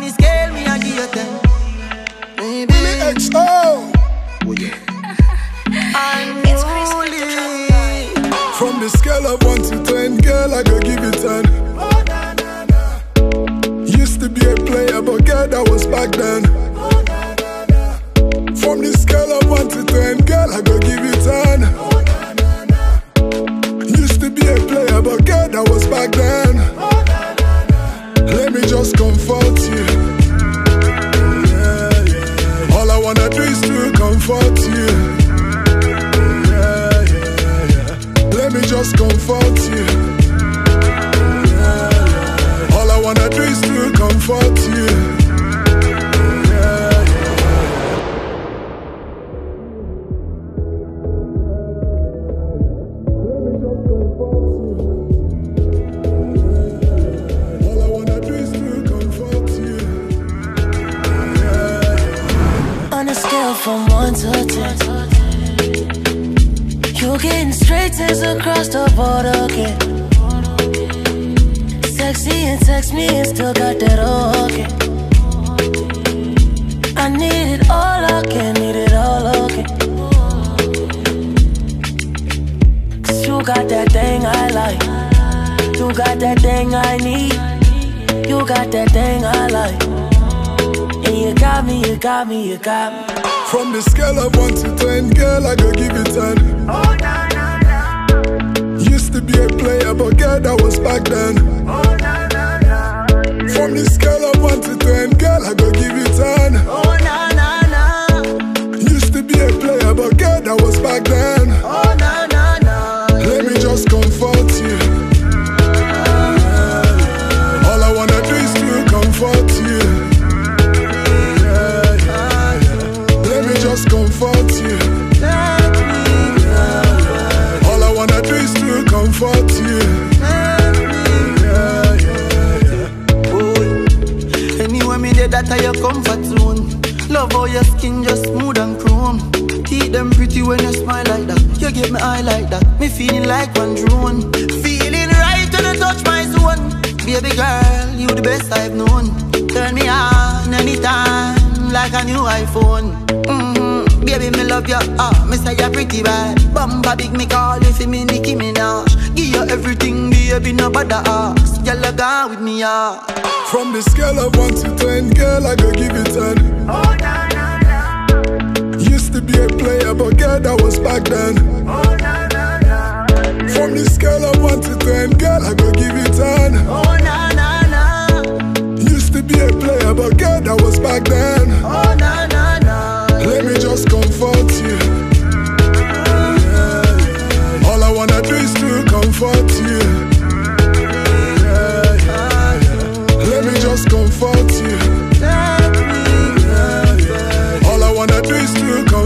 the scale, me I give you ten. Baby, Willie XO. Oh, it's Chris with the unruly. From the scale of 1 to 10, girl, I go give you 10. Used to be a player, but girl, that was back then. From the scale of 1 to 10, girl, I go give you 10. Used to be a player, but girl, that was back then. Let me just comfort I wanna do to comfort you. Yeah, yeah, yeah. Let me just comfort you. Scale from 1 to 10 You're getting straight tens across the board again. Sexy and text me and still got that okay I need it all again, need it all again. Cause you got that thing I like. You got that thing I need. You got that thing I like. And you got me, you got me, you got me From the scale of 1 to 10, girl, I go give you 10. Used to be a player, but girl, that was back then. From the scale of 1 to 10, girl, I go give you 10. That are your comfort zone. Love how your skin just smooth and chrome. Teeth them pretty when you smile like that. You give me eye like that. Me feeling like one drone. Feeling right when you touch my zone. Baby girl, you the best I've known. Turn me on anytime like a new iPhone. Mm-hmm. Baby, me love you. Ah, me say you're pretty bad. Bamba big me call you for me Nicki Minaj. Give you everything, baby, no bother ask. Girl, you gone with me, ah. From the scale of 1 to 10, girl, I go give you 10. Used to be a player, but girl, that was back then. From the scale of 1 to 10, girl, I go give you 10. Oh na na na, Used to be a player, but girl, that was back then. oh